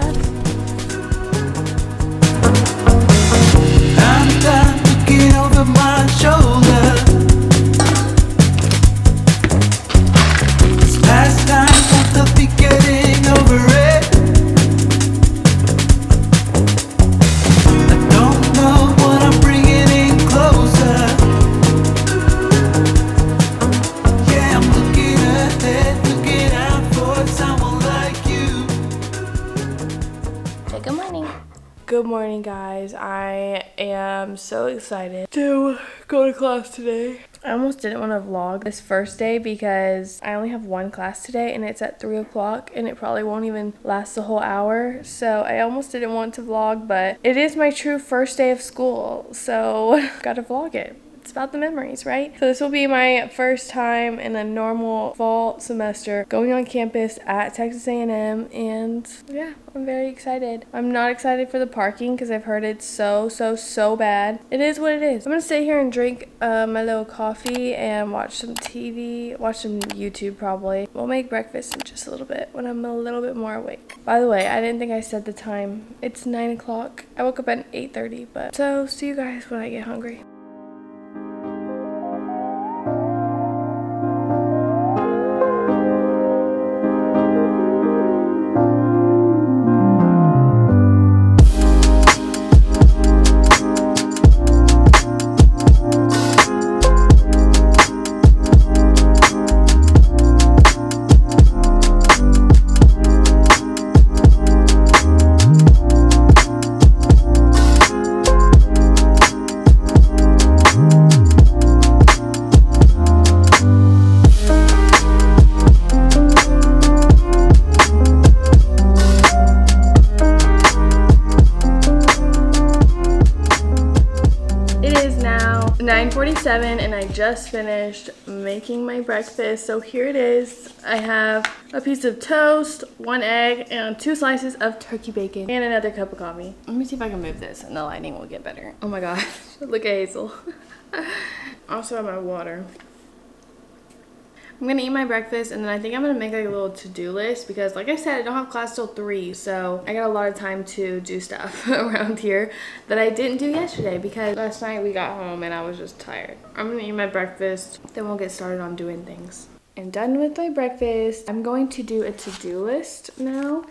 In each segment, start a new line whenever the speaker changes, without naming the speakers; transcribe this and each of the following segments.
sad. Morning, guys. I am so excited to go to class today. I almost didn't want to vlog this first day because I only have one class today and it's at 3 o'clock and it probably won't even last the whole hour. So I almost didn't want to vlog, but it is my true first day of school. So gotta vlog it it's about the memories, right? So this will be my first time in a normal fall semester going on campus at Texas A&M and yeah, I'm very excited. I'm not excited for the parking because I've heard it's so, so, so bad. It is what it is. I'm gonna sit here and drink uh, my little coffee and watch some TV, watch some YouTube probably. We'll make breakfast in just a little bit when I'm a little bit more awake. By the way, I didn't think I said the time. It's 9 o'clock. I woke up at 8.30, but so see you guys when I get hungry. Just finished making my breakfast. So here it is. I have a piece of toast, one egg, and two slices of turkey bacon, and another cup of coffee. Let me see if I can move this and the lighting will get better. Oh my gosh, look at Hazel. also have my water. I'm gonna eat my breakfast and then I think I'm gonna make like a little to-do list because like I said, I don't have class till three. So I got a lot of time to do stuff around here that I didn't do yesterday because last night we got home and I was just tired. I'm gonna eat my breakfast, then we'll get started on doing things. I'm done with my breakfast. I'm going to do a to-do list now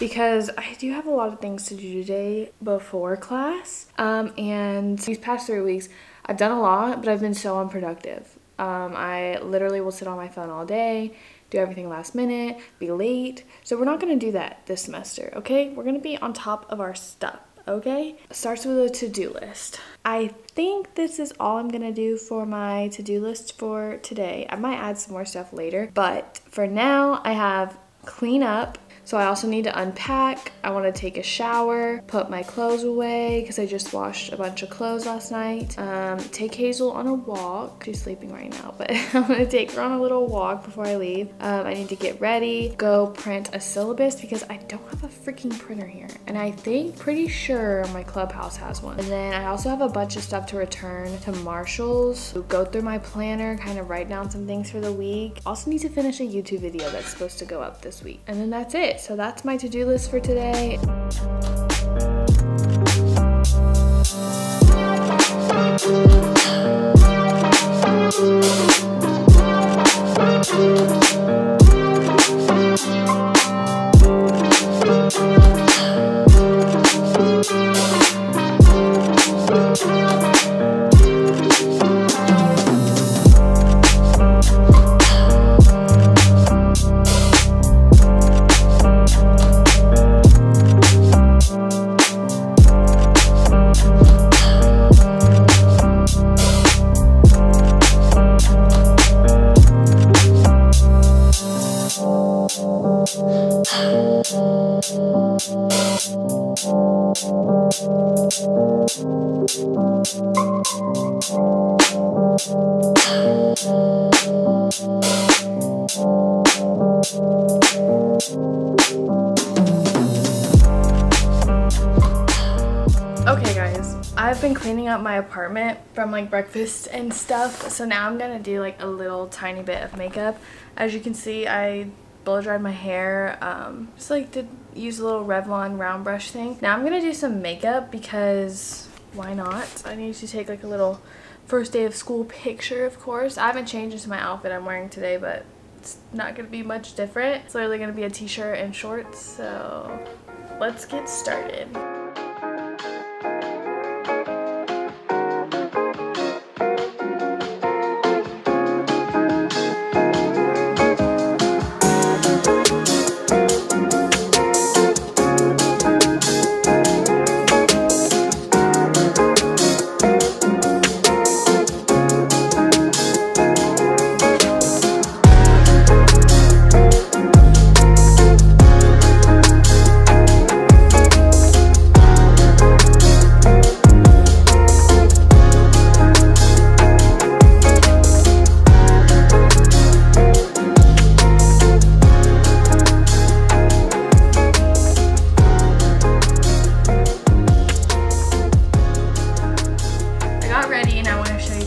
because I do have a lot of things to do today before class. Um, and these past three weeks, I've done a lot, but I've been so unproductive. Um, I literally will sit on my phone all day, do everything last minute, be late. So we're not to do that this semester, okay? We're to be on top of our stuff, okay? Starts with a to-do list. I think this is all I'm to do for my to-do list for today. I might add some more stuff later, but for now I have clean up, so I also need to unpack. I want to take a shower, put my clothes away because I just washed a bunch of clothes last night. Um, take Hazel on a walk. She's sleeping right now, but I'm going to take her on a little walk before I leave. Um, I need to get ready, go print a syllabus because I don't have a freaking printer here. And I think, pretty sure my clubhouse has one. And then I also have a bunch of stuff to return to Marshall's. Go through my planner, kind of write down some things for the week. Also need to finish a YouTube video that's supposed to go up this week. And then that's it. So that's my to-do list for today. Okay I've been cleaning up my apartment from like breakfast and stuff. So now I'm gonna do like a little tiny bit of makeup. As you can see, I blow dried my hair. Um, just like to use a little Revlon round brush thing. Now I'm gonna do some makeup because why not? I need to take like a little first day of school picture, of course. I haven't changed into my outfit I'm wearing today, but it's not gonna be much different. It's literally gonna be a t-shirt and shorts. So let's get started.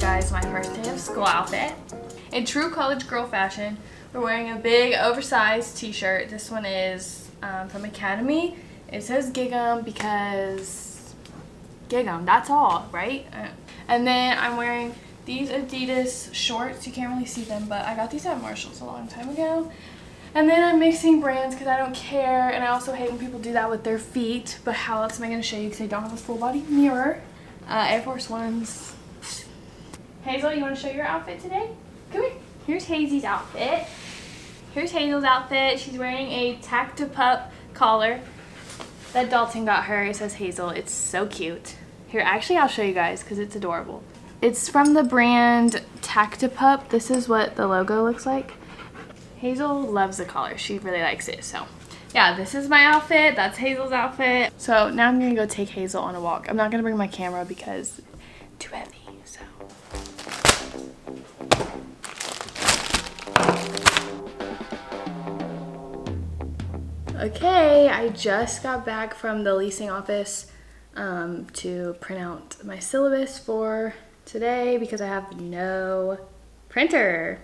Guys my first day of school outfit. In true college girl fashion, we're wearing a big oversized t-shirt. This one is um, from Academy. It says Gig'em because Gig'em, that's all, right? Uh, and then I'm wearing these Adidas shorts. You can't really see them, but I got these at Marshall's a long time ago. And then I'm mixing brands because I don't care. And I also hate when people do that with their feet. But how else am I going to show you because I don't have a full body mirror. Uh, Air Force Ones. Hazel, you want to show your outfit today? Come here. Here's Hazy's outfit. Here's Hazel's outfit. She's wearing a Tactipup collar that Dalton got her. It says Hazel. It's so cute. Here, actually, I'll show you guys because it's adorable. It's from the brand Tactipup. This is what the logo looks like. Hazel loves the collar. She really likes it. So yeah, this is my outfit. That's Hazel's outfit. So now I'm gonna go take Hazel on a walk. I'm not gonna bring my camera because too heavy. Okay, I just got back from the leasing office um, to print out my syllabus for today because I have no printer.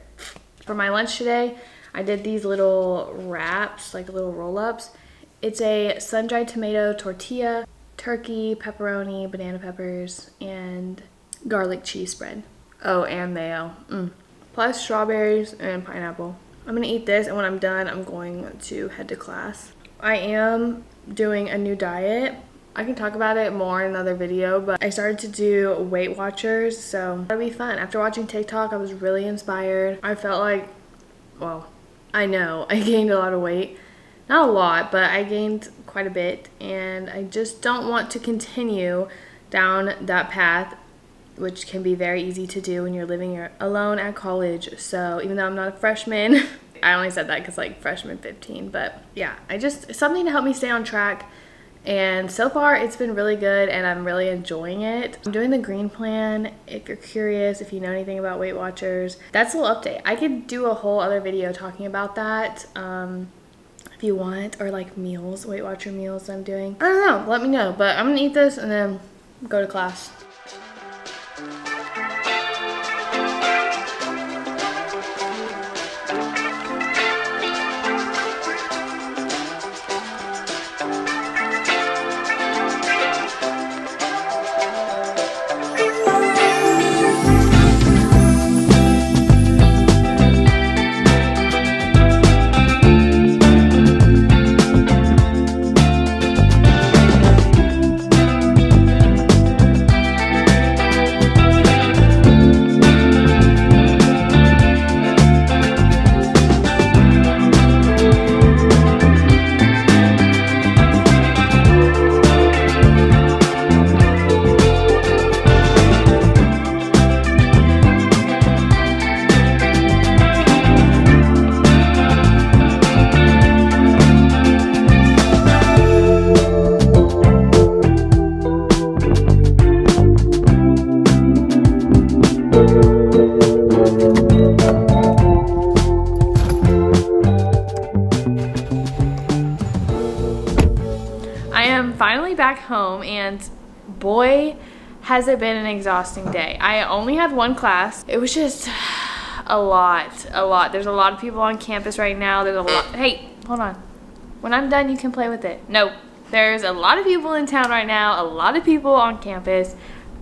For my lunch today, I did these little wraps, like little roll-ups. It's a sun-dried tomato tortilla, turkey, pepperoni, banana peppers, and garlic cheese spread. Oh, and mayo. Mm. Plus strawberries and pineapple. I'm gonna eat this and when I'm done, I'm going to head to class. I am doing a new diet. I can talk about it more in another video, but I started to do Weight Watchers, so that'll be fun. After watching TikTok, I was really inspired. I felt like, well, I know I gained a lot of weight. Not a lot, but I gained quite a bit, and I just don't want to continue down that path, which can be very easy to do when you're living alone at college. So even though I'm not a freshman, I only said that because like freshman 15, but yeah, I just, something to help me stay on track. And so far it's been really good and I'm really enjoying it. I'm doing the green plan. If you're curious, if you know anything about Weight Watchers, that's a little update. I could do a whole other video talking about that. Um, if you want, or like meals, Weight Watcher meals I'm doing. I don't know, let me know. But I'm gonna eat this and then go to class. Has it been an exhausting day. I only had one class. It was just a lot, a lot. There's a lot of people on campus right now. There's a lot. Hey, hold on. When I'm done, you can play with it. No, there's a lot of people in town right now, a lot of people on campus.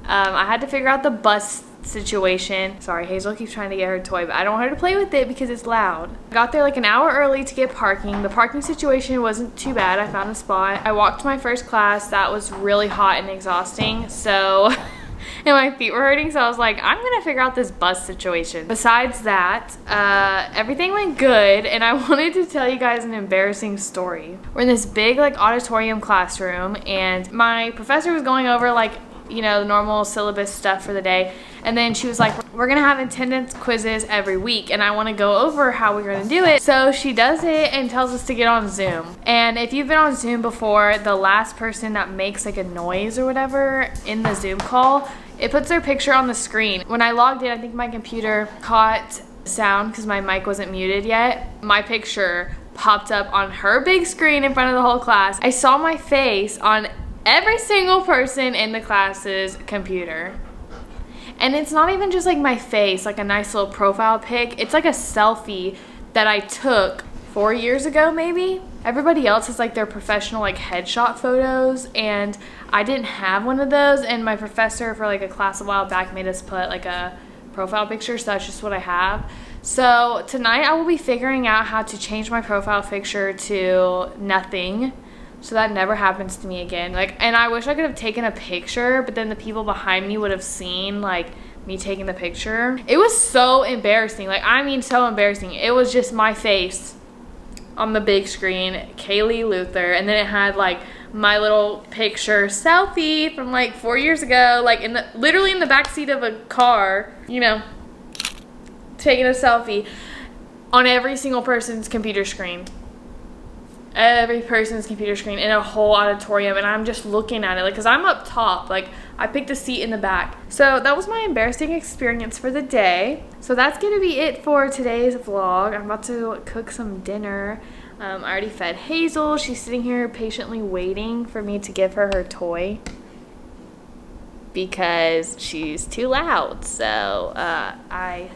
Um, I had to figure out the bus situation. Sorry, Hazel keeps trying to get her toy, but I don't want her to play with it because it's loud. I got there like an hour early to get parking. The parking situation wasn't too bad. I found a spot. I walked to my first class. That was really hot and exhausting. So and my feet were hurting so I was like I'm gonna figure out this bus situation besides that uh, everything went good and I wanted to tell you guys an embarrassing story we're in this big like auditorium classroom and my professor was going over like you know, the normal syllabus stuff for the day. And then she was like, we're gonna have attendance quizzes every week and I wanna go over how we're gonna do it. So she does it and tells us to get on Zoom. And if you've been on Zoom before, the last person that makes like a noise or whatever in the Zoom call, it puts their picture on the screen. When I logged in, I think my computer caught sound because my mic wasn't muted yet. My picture popped up on her big screen in front of the whole class. I saw my face on every single person in the class's computer. And it's not even just like my face, like a nice little profile pic. It's like a selfie that I took four years ago maybe. Everybody else has like their professional like headshot photos and I didn't have one of those and my professor for like a class a while back made us put like a profile picture so that's just what I have. So tonight I will be figuring out how to change my profile picture to nothing so that never happens to me again. Like and I wish I could have taken a picture but then the people behind me would have seen like me taking the picture. It was so embarrassing. Like I mean so embarrassing. It was just my face on the big screen, Kaelee Luther, and then it had like my little picture selfie from like four years ago, like in the literally in the back seat of a car, you know, taking a selfie on every single person's computer screen. Every person's computer screen in a whole auditorium, and I'm just looking at it, like, cause I'm up top, like, I picked a seat in the back. So that was my embarrassing experience for the day. So that's gonna be it for today's vlog. I'm about to cook some dinner. Um, I already fed Hazel. She's sitting here patiently waiting for me to give her her toy because she's too loud. So uh, I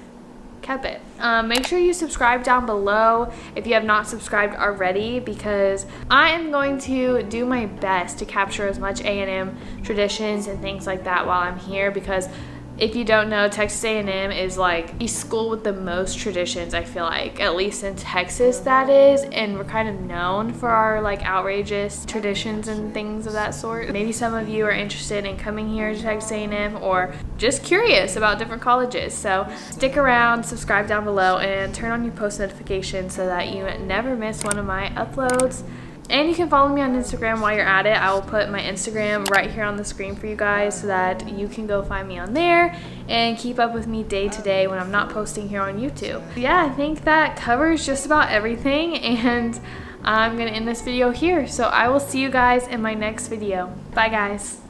kept it. Um, make sure you subscribe down below if you have not subscribed already because I am going to do my best to capture as much A&M traditions and things like that while I'm here because if you don't know, Texas A&M is like a school with the most traditions, I feel like. At least in Texas, that is. And we're kind of known for our like outrageous traditions and things of that sort. Maybe some of you are interested in coming here to Texas A&M or just curious about different colleges. So stick around, subscribe down below, and turn on your post notifications so that you never miss one of my uploads. And you can follow me on Instagram while you're at it. I will put my Instagram right here on the screen for you guys so that you can go find me on there and keep up with me day to day when I'm not posting here on YouTube. Yeah, I think that covers just about everything and I'm going to end this video here. So I will see you guys in my next video. Bye guys.